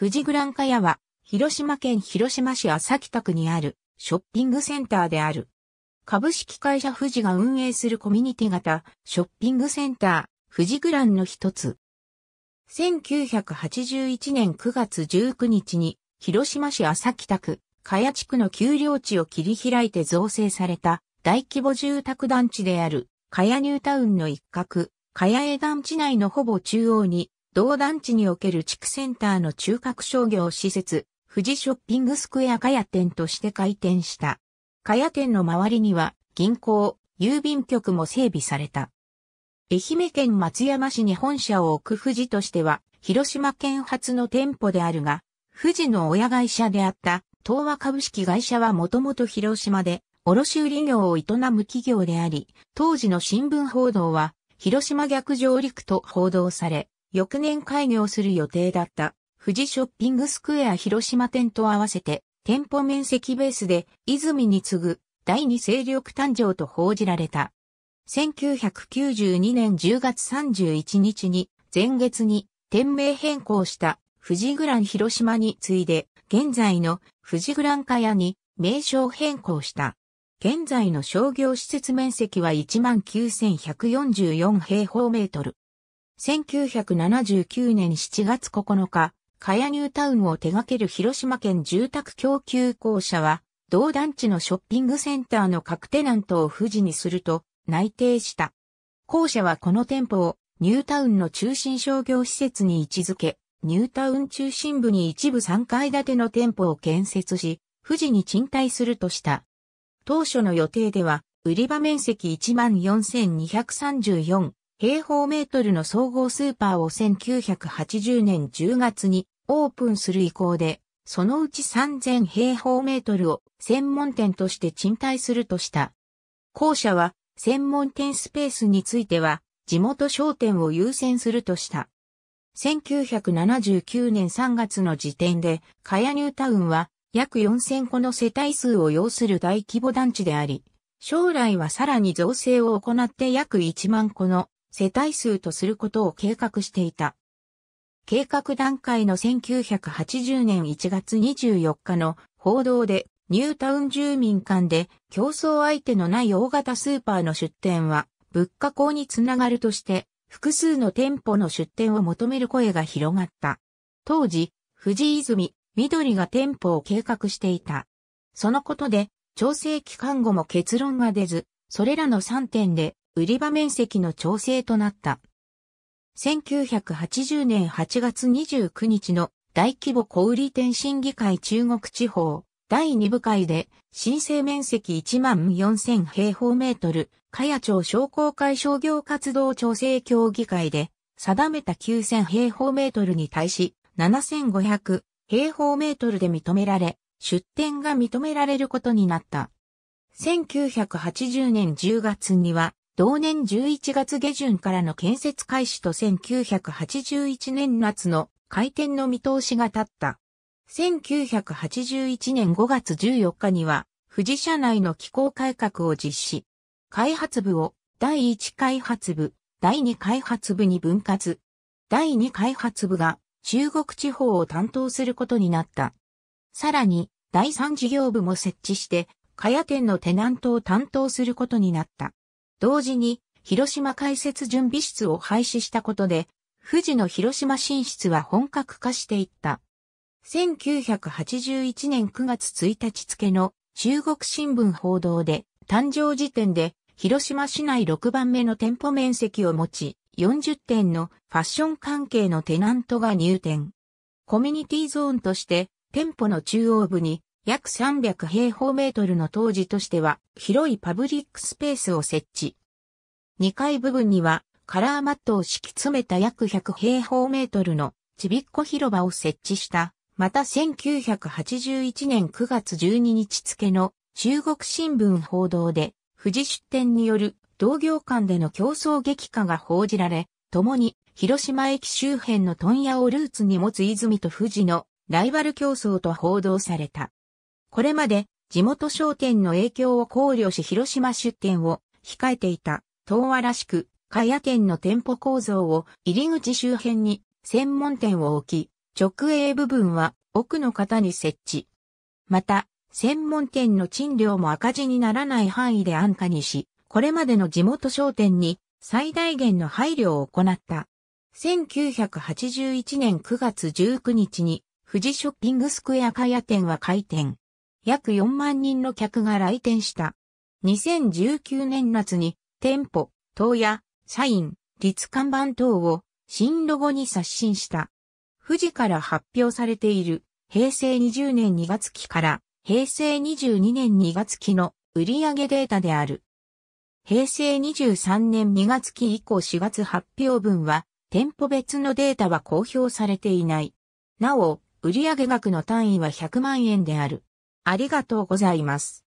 富士グランカヤは、広島県広島市安佐北区にあるショッピングセンターである。株式会社富士が運営するコミュニティ型ショッピングセンター、富士グランの一つ。1981年9月19日に、広島市安佐北区、茅地区の丘陵地を切り開いて造成された大規模住宅団地である、茅ニュータウンの一角、茅江団地内のほぼ中央に、同団地における地区センターの中核商業施設、富士ショッピングスクエア茅店として開店した。茅店の周りには銀行、郵便局も整備された。愛媛県松山市に本社を置く富士としては、広島県初の店舗であるが、富士の親会社であった東和株式会社はもともと広島で卸売業を営む企業であり、当時の新聞報道は広島逆上陸と報道され、翌年開業する予定だった富士ショッピングスクエア広島店と合わせて、店舗面積ベースで、泉に次ぐ、第二勢力誕生と報じられた。1992年10月31日に、前月に、店名変更した、富士グラン広島に次いで、現在の富士グランカヤに名称変更した。現在の商業施設面積は19,144平方メートル。1979年7月9日、カヤニュータウンを手掛ける広島県住宅供給公社は、同団地のショッピングセンターの各テナントを富士にすると内定した。公社はこの店舗をニュータウンの中心商業施設に位置づけ、ニュータウン中心部に一部3階建ての店舗を建設し、富士に賃貸するとした。当初の予定では、売り場面積14,234平方メートルの総合スーパーを1980年10月にオープンする意向で、そのうち3000平方メートルを専門店として賃貸するとした。後者は専門店スペースについては地元商店を優先するとした。1979年3月の時点で、カヤニュータウンは約4000個の世帯数を要する大規模団地であり、将来はさらに造成を行って約1万個の世帯数とすることを計画していた。計画段階の1980年1月24日の報道でニュータウン住民間で競争相手のない大型スーパーの出店は物価高につながるとして複数の店舗の出店を求める声が広がった。当時、藤泉、緑が店舗を計画していた。そのことで、調整期間後も結論が出ず、それらの3点で売り場面積の調整となった。1980年8月29日の大規模小売店審議会中国地方。第2部会で申請面積1万4000平方メートル、茅町商工会商業活動調整協議会で。定めた9000平方メートルに対し。7500平方メートルで認められ、出店が認められることになった。1980年10月には。同年11月下旬からの建設開始と1981年夏の開店の見通しが立った。1981年5月14日には、富士社内の機構改革を実施。開発部を第1開発部、第2開発部に分割。第2開発部が中国地方を担当することになった。さらに、第3事業部も設置して、茅店のテナントを担当することになった。同時に、広島開設準備室を廃止したことで、富士の広島進出は本格化していった。1981年9月1日付の中国新聞報道で、誕生時点で広島市内6番目の店舗面積を持ち、40店のファッション関係のテナントが入店。コミュニティゾーンとして店舗の中央部に約300平方メートルの当時としては広いパブリックスペースを設置。2階部分にはカラーマットを敷き詰めた約100平方メートルのちびっこ広場を設置した。また1981年9月12日付の中国新聞報道で富士出店による同業間での競争激化が報じられ、共に広島駅周辺の問屋をルーツに持つ泉と富士のライバル競争と報道された。これまで地元商店の影響を考慮し広島出店を控えていた東和らしく、茅屋店の店舗構造を入り口周辺に専門店を置き、直営部分は奥の方に設置。また、専門店の賃料も赤字にならない範囲で安価にし、これまでの地元商店に最大限の配慮を行った。1981年9月19日に富士ショッピングスクエアカヤ店は開店。約4万人の客が来店した。2019年夏に店舗、等やサイン、立看板等を新ロゴに刷新した。富士から発表されている平成20年2月期から平成22年2月期の売上データである。平成23年2月期以降4月発表分は店舗別のデータは公表されていない。なお、売上額の単位は100万円である。ありがとうございます。